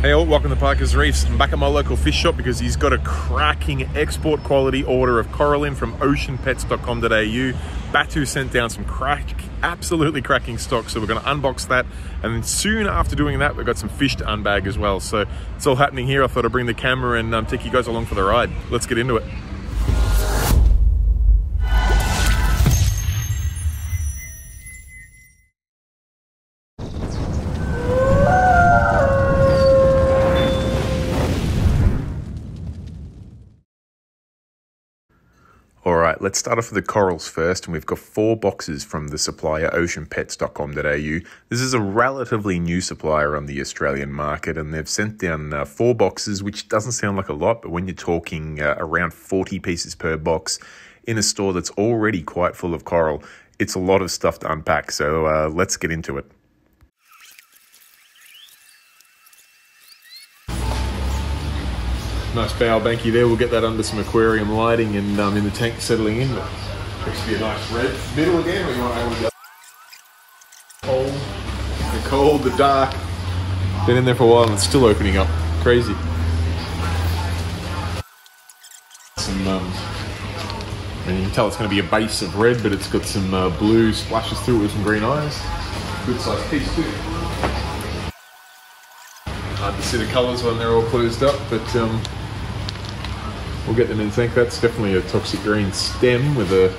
Hey all, welcome to Parker's Reefs. I'm back at my local fish shop because he's got a cracking export quality order of coral in from oceanpets.com.au. Batu sent down some crack, absolutely cracking stock, so we're going to unbox that. And then soon after doing that, we've got some fish to unbag as well. So it's all happening here. I thought I'd bring the camera and um, take you guys along for the ride. Let's get into it. Let's start off with the corals first, and we've got four boxes from the supplier oceanpets.com.au. This is a relatively new supplier on the Australian market, and they've sent down uh, four boxes, which doesn't sound like a lot, but when you're talking uh, around 40 pieces per box in a store that's already quite full of coral, it's a lot of stuff to unpack. So uh, let's get into it. Nice bowerbanki there. We'll get that under some aquarium lighting and um, in the tank settling in. Looks to be a nice red. Middle again? Cold, the cold, the dark. Been in there for a while and it's still opening up. Crazy. Some, um, and you can tell it's going to be a base of red, but it's got some uh, blue splashes through it with some green eyes. Good size piece too. Hard to see the colours when they're all closed up, but um, we'll get them in zinc. That's definitely a toxic green stem with a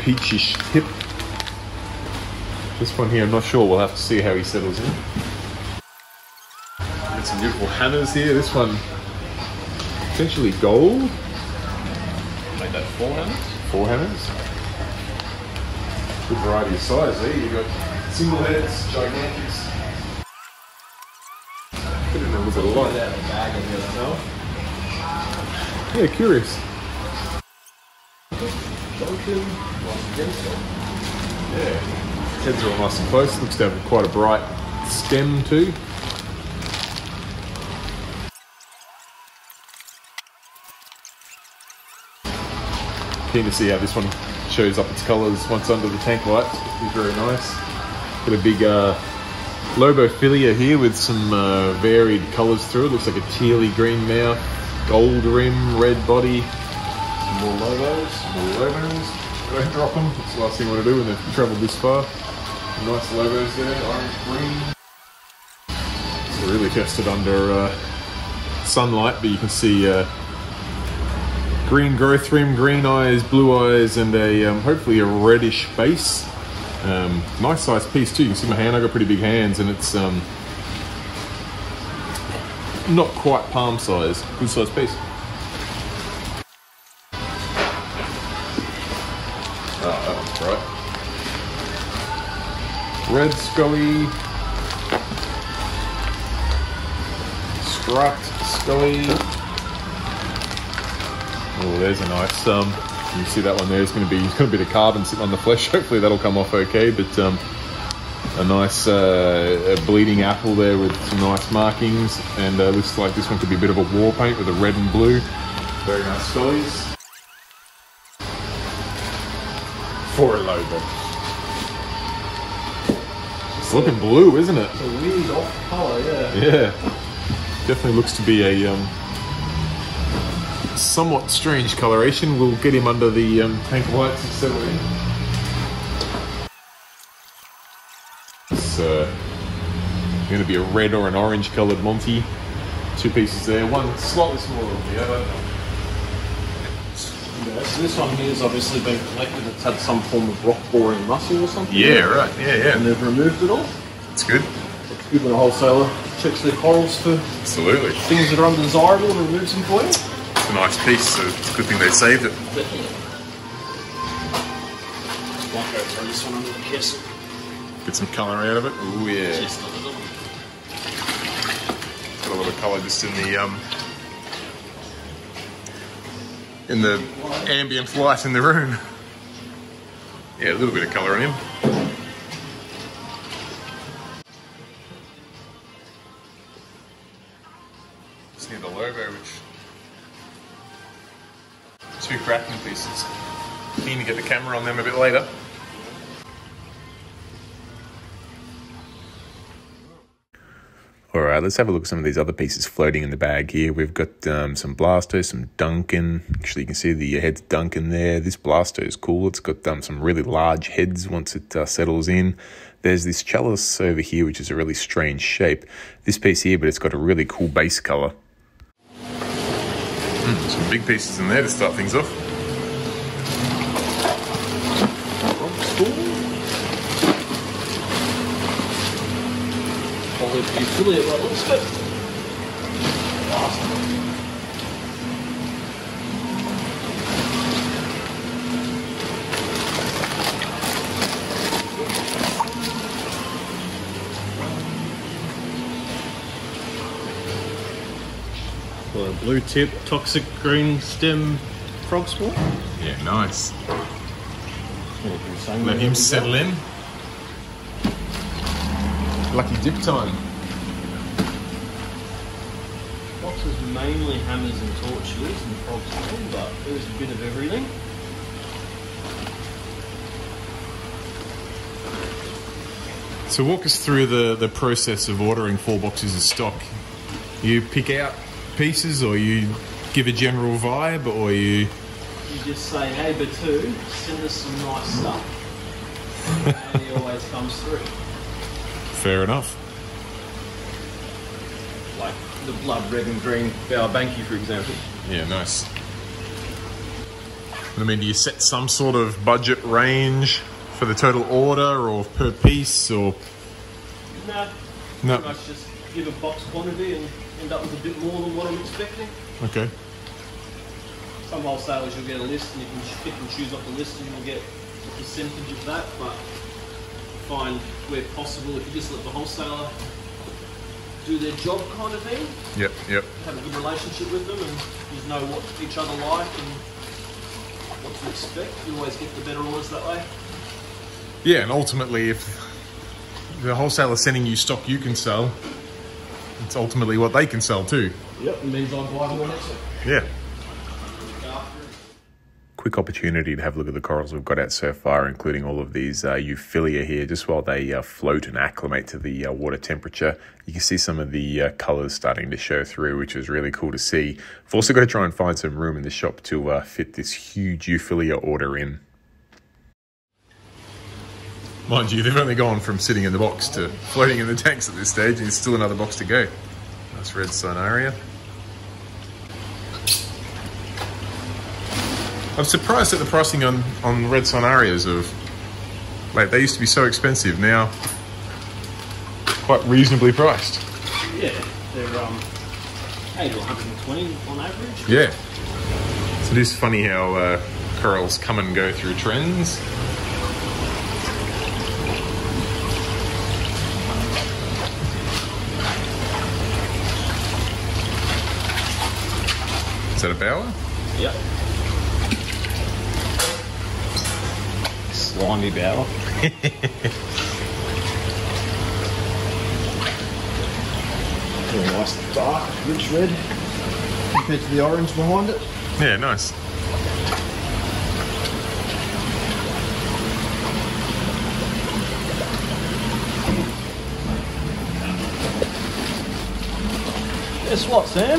peachish tip. This one here, I'm not sure. We'll have to see how he settles in. Got some beautiful hammers here. This one, essentially gold. Made that four hammers? Four hammers. Good variety of size there. You've got single heads, gigantics. Put in a little bit of light. out of the bag and the other Yeah, curious. Yeah. Heads are all nice and close. Looks to have quite a bright stem too. Keen to see how this one shows up its colours once under the tank lights. It's very nice. Got a big uh, Lobophyllia here with some uh, varied colours through it. Looks like a tealy green mouth, gold rim, red body, some more Lobos, more Lobos. Don't drop them. That's the last thing I want to do when they've travelled this far. Some nice Lobos there, orange, green. So really tested under uh, sunlight, but you can see uh, green growth rim, green eyes, blue eyes, and a um, hopefully a reddish base. Um, nice size piece too. You can see my hand. I got pretty big hands, and it's um, not quite palm size. Good size piece. Oh, that one's bright. Red Scully. Striped Scully. Oh, there's a nice um you see that one there is going to be got a bit of carbon sitting on the flesh. Hopefully that'll come off okay. But um, a nice uh, a bleeding apple there with some nice markings, and uh, looks like this one could be a bit of a war paint with a red and blue. Very nice scullies. For a Lobo. It's looking blue, isn't it? It's a weird off colour, yeah. Yeah, definitely looks to be a um, somewhat strange coloration. We'll get him under the um, tank lights and settle in. It's uh, going to be a red or an orange coloured Monty. Two pieces there, one slightly smaller than the other. yeah. So this one here has obviously been collected. It's had some form of rock boring muscle or something. Yeah, right. Yeah, yeah. And they've removed it all. It's good. It's good when a wholesaler checks their corals for Absolutely. things that are undesirable and removes them for you. It's a nice piece, so it's a good thing they saved it. Might go through this one under the kiss. Get some colour out of it. Oh yeah. Just a little. Got a lot of colour just in the um in the ambient light in the room. Yeah, a little bit of colour in him. Just need the logo, which two cracking pieces. Keen to get the camera on them a bit later. All right, let's have a look at some of these other pieces floating in the bag here. We've got um, some Blasto, some Duncan. Actually, you can see the head's Duncan there. This Blasto is cool. It's got um, some really large heads once it uh, settles in. There's this chalice over here, which is a really strange shape. This piece here, but it's got a really cool base color. Mm, some big pieces in there to start things off. Affiliate level. It's good. Awesome. Well, blue tip, toxic green stem frog spawn. Yeah, nice. Let him settle in. Lucky dip time. was mainly hammers and torches and frog spawn, but there was a bit of everything. So walk us through the, the process of ordering four boxes of stock. You pick out pieces or you give a general vibe or you... You just say, hey Batu, send us some nice stuff. and he always comes through. Fair enough Like the blood red and green Banky, for example. Yeah, nice. I mean, do you set some sort of budget range for the total order or per piece or? No. No. much just give a box quantity and end up with a bit more than what I'm expecting. Okay. Some wholesalers you'll get a list and you can pick and choose off the list and you'll get a percentage of that, but find where possible if you just let the wholesaler do their job kind of thing. Yep, yep. Have a good relationship with them and you know what each other like and what to expect. You always get the better orders that way. Yeah, and ultimately, if the wholesaler sending you stock you can sell, it's ultimately what they can sell too. Yep, it means I'm buying more next Yeah quick opportunity to have a look at the corals we've got out so far, including all of these uh, Euphyllia here, just while they uh, float and acclimate to the uh, water temperature. You can see some of the uh, colours starting to show through, which is really cool to see. I've also got to try and find some room in the shop to uh, fit this huge Euphyllia order in. Mind you, they've only gone from sitting in the box to floating in the tanks at this stage, and there's still another box to go. Nice red Cynarina. I'm surprised at the pricing on, on red Cynarinas of, like, they used to be so expensive, now quite reasonably priced. Yeah, they're um, 80 to 120 on average. Yeah. So it is funny how uh, corals come and go through trends. Is that a bower? Yep. Slimy bower. Very nice dark, rich red compared to the orange behind it. Yeah, nice. Guess what, Sam?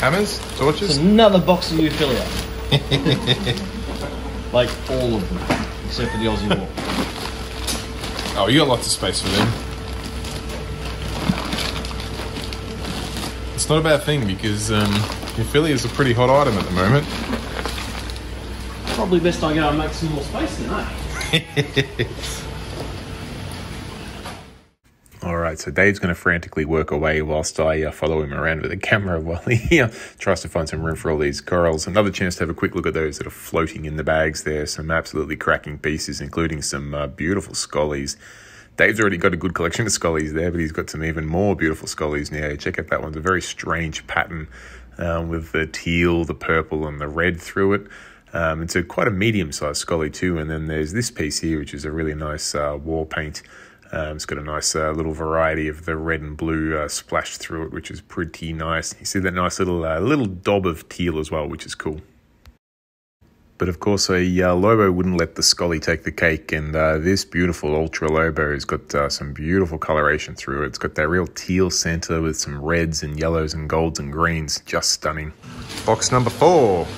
Hammers? Torches? It's another box of Euphyllia. like all of them except for the Aussie War. Oh, you got lots of space for them. It's not a bad thing because um, Philly is a pretty hot item at the moment. Probably best I go and make some more space than that. right, so Dave's going to frantically work away whilst I uh, follow him around with the camera while he uh, tries to find some room for all these corals. Another chance to have a quick look at those that are floating in the bags there. Some absolutely cracking pieces, including some uh, beautiful scollies. Dave's already got a good collection of scollies there, but he's got some even more beautiful scollies now. Check out that one. It's a very strange pattern um, with the teal, the purple, and the red through it. Um, it's a quite a medium-sized scolly too. And then there's this piece here, which is a really nice uh, war paint. Um, it's got a nice uh, little variety of the red and blue uh, splashed through it, which is pretty nice. You see that nice little uh, little dob of teal as well, which is cool. But of course, a uh, Lobo wouldn't let the Scully take the cake, and uh, this beautiful Ultra Lobo has got uh, some beautiful coloration through it. It's got that real teal center with some reds and yellows and golds and greens. Just stunning. Box number four.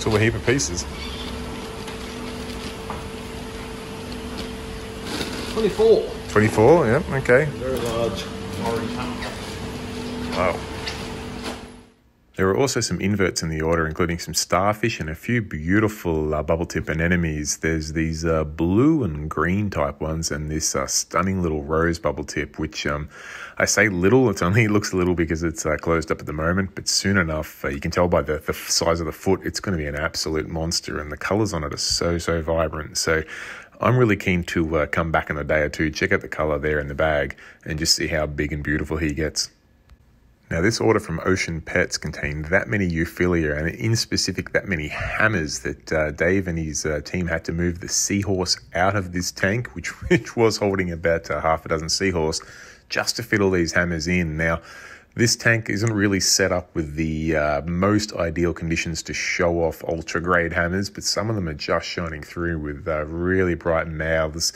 Still a heap of pieces. 24. 24, yep, okay. Very large orange hammer. Wow. There were also some inverts in the order, including some starfish and a few beautiful uh, bubble tip anemones. There's these uh, blue and green type ones, and this uh, stunning little rose bubble tip, which um, I say little, it only looks little because it's uh, closed up at the moment, but soon enough, uh, you can tell by the, the size of the foot, it's going to be an absolute monster, and the colors on it are so, so vibrant. So I'm really keen to uh, come back in a day or two, check out the color there in the bag, and just see how big and beautiful he gets. Now, this order from Ocean Pets contained that many Euphyllia and, in specific, that many hammers that uh, Dave and his uh, team had to move the seahorse out of this tank, which, which was holding about uh, half a dozen seahorse, just to fit all these hammers in. Now, this tank isn't really set up with the uh, most ideal conditions to show off ultra grade hammers, but some of them are just shining through with uh, really bright mouths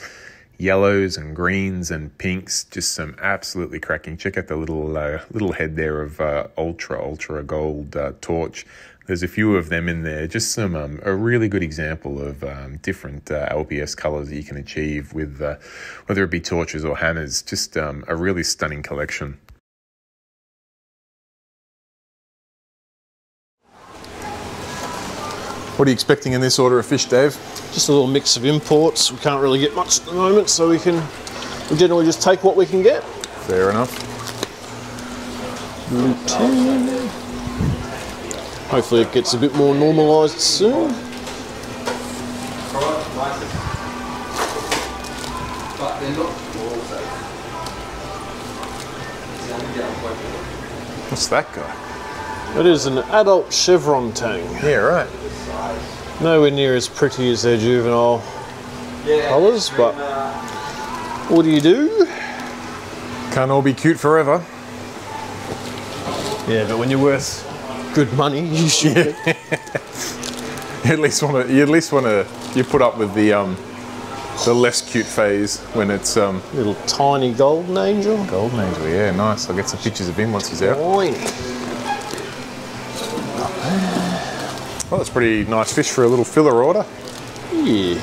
yellows and greens and pinks, just some absolutely cracking. Check out the little uh, little head there of uh, ultra ultra gold uh, torch. There's a few of them in there. Just some um, a really good example of um, different uh, LPS colors that you can achieve with uh, whether it be torches or hammers. Just um, a really stunning collection. What are you expecting in this order of fish, Dave? Just a little mix of imports. We can't really get much at the moment, so we can we generally just take what we can get. Fair enough. Hopefully it gets a bit more normalised soon. What's that guy? It is an adult chevron tang. Yeah, right. Nowhere near as pretty as their juvenile colours, but what do you do? Can't all be cute forever. Yeah, but when you're worth good money, you should. You at least want to. You at least want to. You put up with the um, the less cute phase when it's um. Little tiny golden angel. Golden angel, yeah, nice. I'll get some pictures of him once he's out. Boy. Well, that's pretty nice fish for a little filler order. Yeah.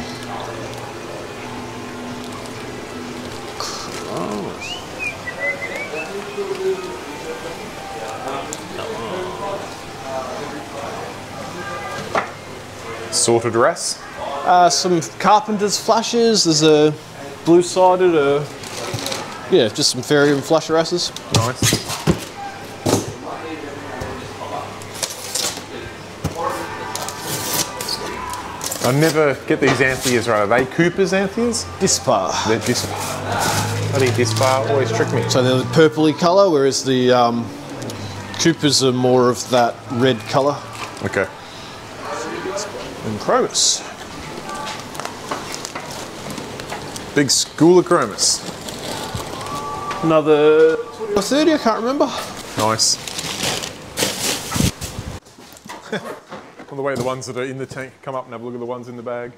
Sorted wrasse. Uh, some carpenter's flashes. There's a blue-sided, uh, yeah, just some Ferium flash rasses. Nice. I never get these anthias right. Are they Cooper's anthias? Dispar. They're dispar. I think dispar always trick me. So they're the purpley colour, whereas the um, Coopers are more of that red colour. Okay. And Chromis. Big school of chromis. Another or 30, I can't remember. Nice. On the way, the ones that are in the tank come up and have a look at the ones in the bag.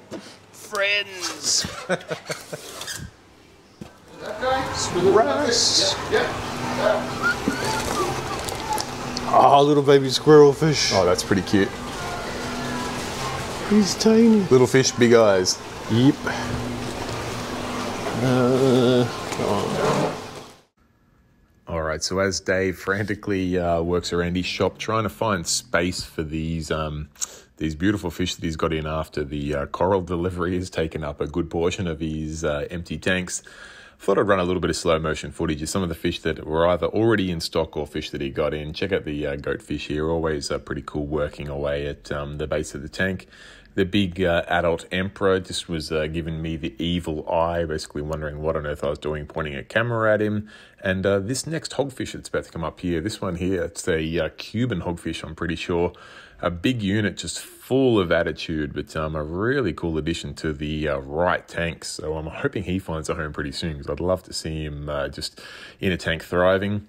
Friends. Rice. Ah, little baby squirrel fish. Oh, that's pretty cute. He's tiny. Little fish, big eyes. Yep. Uh, All right, so as Dave frantically uh, works around his shop trying to find space for these um, these beautiful fish that he's got in after the uh, coral delivery has taken up a good portion of his uh, empty tanks, thought I'd run a little bit of slow motion footage of some of the fish that were either already in stock or fish that he got in. Check out the uh, goat fish here, always uh, pretty cool working away at um, the base of the tank. The big uh, adult emperor just was uh, giving me the evil eye, basically wondering what on earth I was doing, pointing a camera at him. And uh, this next hogfish that's about to come up here, this one here, it's a uh, Cuban hogfish, I'm pretty sure. a big unit just full of attitude, but um, a really cool addition to the uh, right tanks. So I'm hoping he finds a home pretty soon because I'd love to see him uh, just in a tank thriving.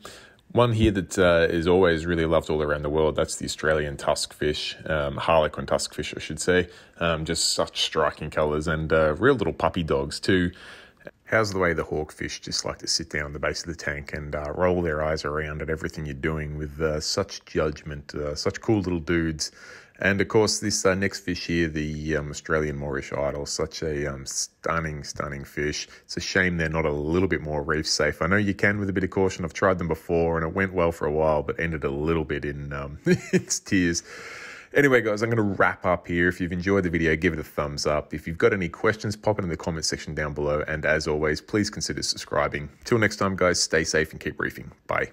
One here that uh, is always really loved all around the world, that's the Australian tuskfish, um, Harlequin tuskfish, I should say. Um, just such striking colours and uh, real little puppy dogs too. How's the way the hawkfish just like to sit down on the base of the tank and uh, roll their eyes around at everything you're doing with uh, such judgment, uh, such cool little dudes. And of course, this uh, next fish here, the um, Australian Moorish Idol, such a um, stunning, stunning fish. It's a shame they're not a little bit more reef safe. I know you can with a bit of caution. I've tried them before and it went well for a while, but ended a little bit in um, its tears. Anyway, guys, I'm going to wrap up here. If you've enjoyed the video, give it a thumbs up. If you've got any questions, pop it in the comment section down below. And as always, please consider subscribing. Till next time, guys, stay safe and keep reefing. Bye.